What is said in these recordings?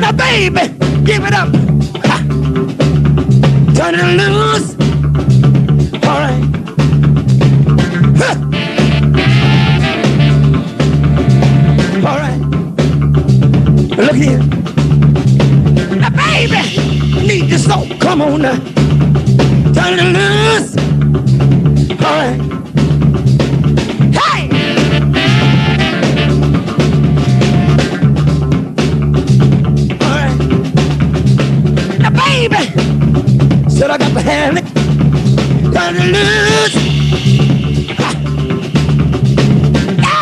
Now, baby, give it up. Ha. Turn it loose. All right. Huh. All right. Look here. Now, baby, need your soul. Come on now. I got the hand. Loose. Ha.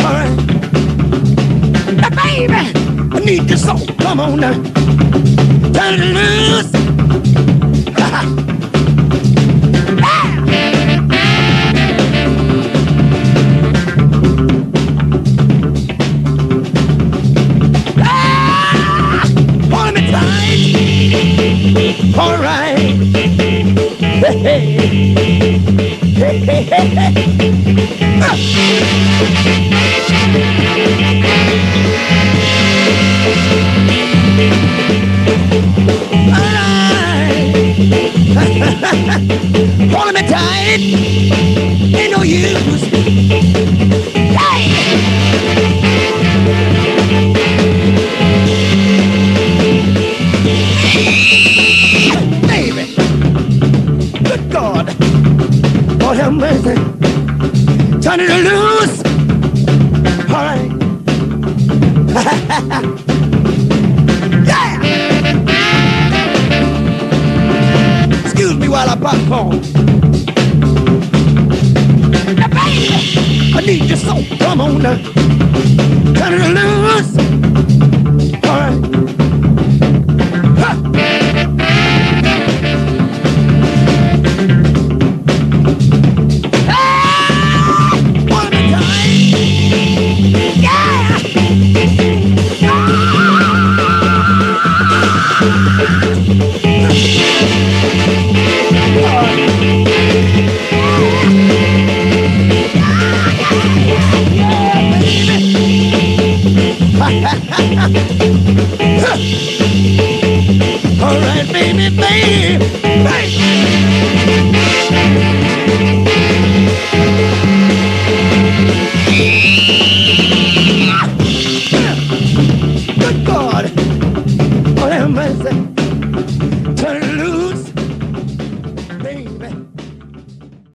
All right. Baby, I need your soul. Come on now. Turn it loose. All right. Hey, hey. Hey, hey, hey, hey. Ah. All right. Hold me tight. Ain't no use. Mercy. Turn it loose. All right. yeah. Excuse me while I popcorn. Now, baby, I need your soul. Come on now. Turn it loose. All right, baby, baby, baby.